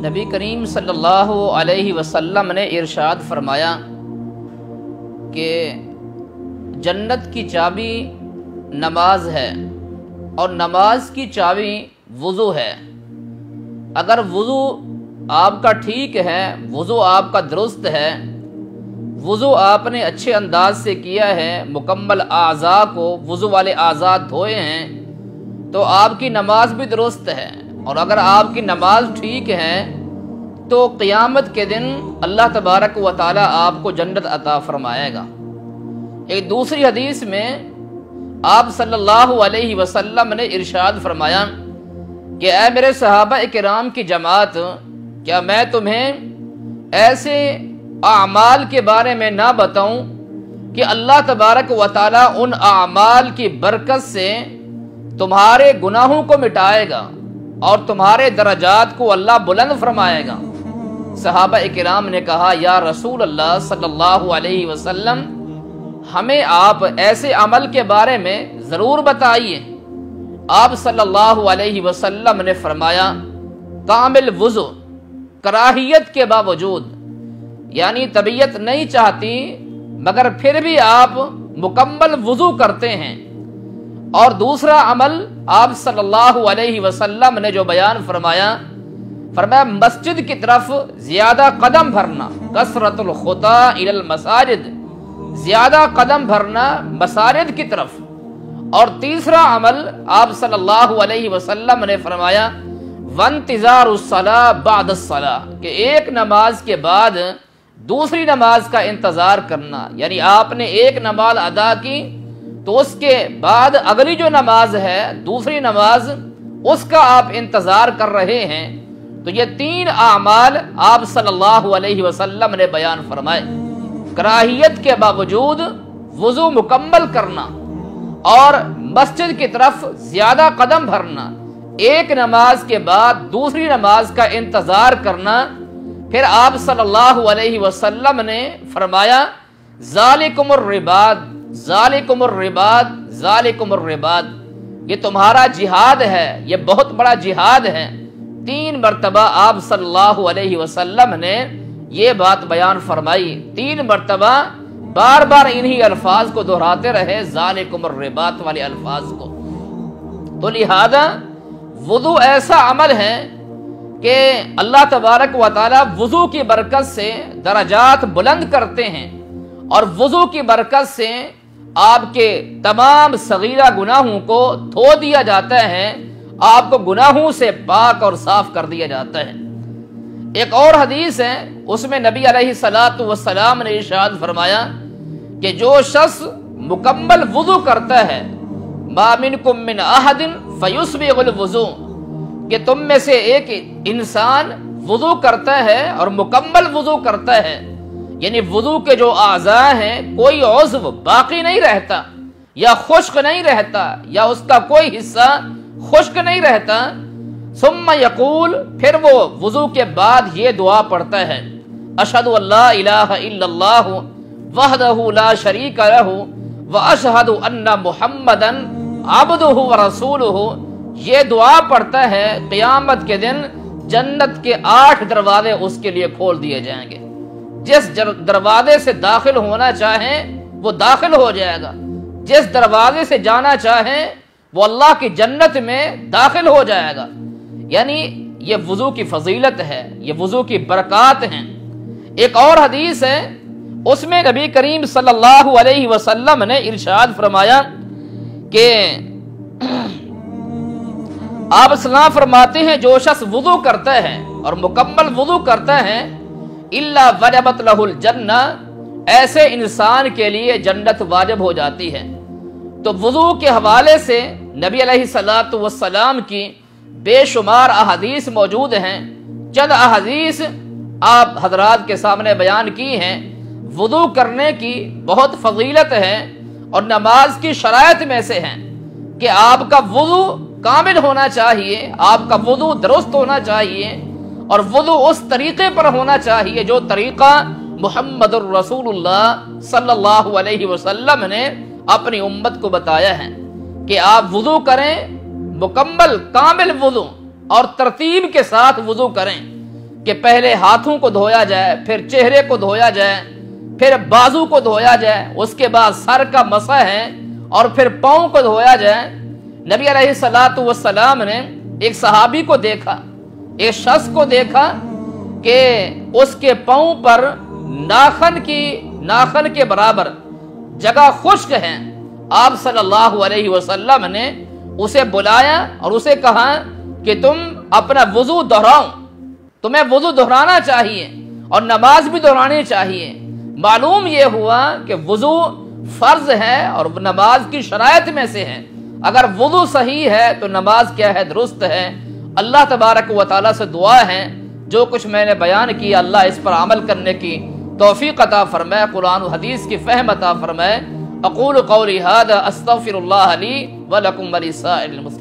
نبی کریم صلی اللہ علیہ وسلم نے ارشاد فرمایا کہ جنت کی چابی نماز ہے اور نماز کی چابی وضو ہے۔ اگر وضو آپ کا ٹھیک ہے، وضو آپ کا درست ہے، وضو آپ نے اچھے انداز سے کیا ہے، مکمل اعضاء کو، وضو والے اعضاء دھوئے ہیں، تو آپ کی نماز بھی درست ہے۔ اور اگر آپ کی نماز ٹھیک ہے، تو قیامت کے دن اللہ تبارک و تعالی آپ کو جنت عطا فرمائے گا۔ ایک دوسری حدیث میں آپ صلی اللہ علیہ وسلم نے ارشاد فرمایا کہ اے میرے صحابہ کرام کی جماعت، کیا میں تمہیں ایسے اعمال کے بارے میں نہ بتاؤں کہ اللہ تبارک و تعالی ان اعمال کی برکت سے تمہارے گناہوں کو مٹائے گا؟ اور تمہارے درجات کو اللہ بلند فرمائے گا۔ صحابہ کرام نے کہا، یا رسول اللہ صلی اللہ علیہ وسلم، ہمیں آپ ایسے عمل کے بارے میں ضرور بتائیے۔ آپ صلی اللہ علیہ وسلم نے فرمایا، کامل وضو، کراہیت کے باوجود یعنی طبیعت نہیں چاہتی، مگر پھر بھی آپ مکمل وضو کرتے ہیں۔ اور دوسرا عمل آپ صلی اللہ علیہ وسلم نے جو بیان فرمایا فرمایا، مسجد کی طرف زیادہ قدم بھرنا، کثرت الخطا المساجد، زیادہ قدم بھرنا مساجد کی طرف۔ اور تیسرا عمل آپ صلی اللہ علیہ وسلم نے فرمایا ونتظار الصلاح بعد الصلاح کہ ایک نماز کے بعد دوسری نماز کا انتظار کرنا۔ یعنی آپ نے ایک نماز ادا کی تو اس کے بعد اگلی جو نماز ہے، دوسری نماز، اس کا آپ انتظار کر رہے ہیں، تو یہ تین اعمال آپ صلی اللہ علیہ وسلم نے بیان فرمائے۔ کراہیت کے باوجود وضو مکمل کرنا اور مسجد کی طرف زیادہ قدم بھرنا، ایک نماز کے بعد دوسری نماز کا انتظار کرنا، پھر آپ صلی اللہ علیہ وسلم نے فرمایا، ذالکم الرباد ذالکم الرباد ذالکم الرباد، یہ تمہارا جہاد ہے، یہ بہت بڑا جہاد ہے۔ تین مرتبہ آپ صلی اللہ علیہ وسلم نے یہ بات بیان فرمائی۔ تین مرتبہ بار بار انہی الفاظ کو دہراتے رہے، ذالکم الربات والے الفاظ کو۔ تو لہذا وضو ایسا عمل ہے کہ اللہ تبارک و تعالی وضو کی برکت سے درجات بلند کرتے ہیں اور وضو کی برکت سے آپ کے تمام صغیرہ گناہوں کو دھو دیا جاتا ہے، آپ کو گناہوں سے پاک اور صاف کر دیا جاتا ہے۔ ایک اور حدیث ہے، اس میں نبی علیہ سلاۃ وسلام نے ارشاد فرمایا کہ جو شخص مکمل وضو کرتا ہے مامن کم من احدن فیسبغ الوضو، کہ تم میں سے ایک انسان وضو کرتا ہے اور مکمل وضو کرتا ہے۔ یعنی وضو کے جو اعضاء ہیں، کوئی عضو باقی نہیں رہتا، یا خشک نہیں رہتا، یا اس کا کوئی حصہ خشک نہیں رہتا۔ ثم یقول، پھر وہ وضو کے بعد یہ دعا پڑھتا ہے، اشہد اللہ الہ الا اللہ وحدہ لا شریک لہ واشہد ان محمدن عبدہ ورسولہ یہ دعا پڑھتا ہے، قیامت کے دن جنت کے آٹھ دروازے اس کے لیے کھول دیے جائیں گے۔ جس دروازے سے داخل ہونا چاہیں وہ داخل ہو جائے گا۔ جس دروازے سے جانا چاہیں وہ اللہ کی جنت میں داخل ہو جائے گا۔ یعنی یہ وضو کی فضیلت ہے، یہ وضو کی برکات ہیں۔ ایک اور حدیث ہے، اس میں نبی کریم صلی اللہ علیہ وسلم نے ارشاد فرمایا کہ آپ سلام فرماتے ہیں، جو شخص وضو کرتا ہے اور مکمل وضو کرتا ہے اللہ وجبت لہ الجنہ ایسے انسان کے لیے جنت واجب ہو جاتی ہے۔ تو وضو کے حوالے سے نبی علیہ السلاۃ والسلام کی بے شمار احادیث موجود ہیں۔ چند احادیث آپ حضرات کے سامنے بیان کی ہیں۔ وضو کرنے کی بہت فضیلت ہے اور نماز کی شرائط میں سے ہیں کہ آپ کا وضو کامل ہونا چاہیے، آپ کا وضو درست ہونا چاہیے۔ اور وضو اس طریقے پر ہونا چاہیے جو طریقہ محمد الرسول اللہ صلی اللہ علیہ وسلم نے اپنی امت کو بتایا ہے کہ آپ وضو کریں، مکمل کامل وضو اور ترتیب کے ساتھ وضو کریں کہ پہلے ہاتھوں کو دھویا جائے، پھر چہرے کو دھویا جائے، پھر بازو کو دھویا جائے، اس کے بعد سر کا مسا ہے اور پھر پاؤں کو دھویا جائے۔ نبی علیہ سلاۃ والسلام نے ایک صحابی کو دیکھا ایک شخص کو دیکھا کہ اس کے پاؤں پر ناخن کی ناخن کے برابر جگہ خشک ہیں۔ آپ صلی اللہ علیہ وسلم نے اسے بلایا اور اسے کہا کہ تم اپنا وضو دہراؤ۔ تمہیں وضو دہرانا چاہیے اور نماز بھی دہرانی چاہیے۔ معلوم یہ ہوا کہ وضو فرض ہے اور نماز کی شرائط میں سے ہے۔ اگر وضو صحیح ہے تو نماز کیا ہے؟ درست ہے۔ اللہ تبارک و تعالیٰ سے دعا ہے جو کچھ میں نے بیان کیا، اللہ اس پر عمل کرنے کی توفیق عطا فرمائے، قرآن و حدیث کی فہم عطا فرمائے۔ اقول قولی هذا، استغفر اللہ لی ولکم ولسائر المسلمین۔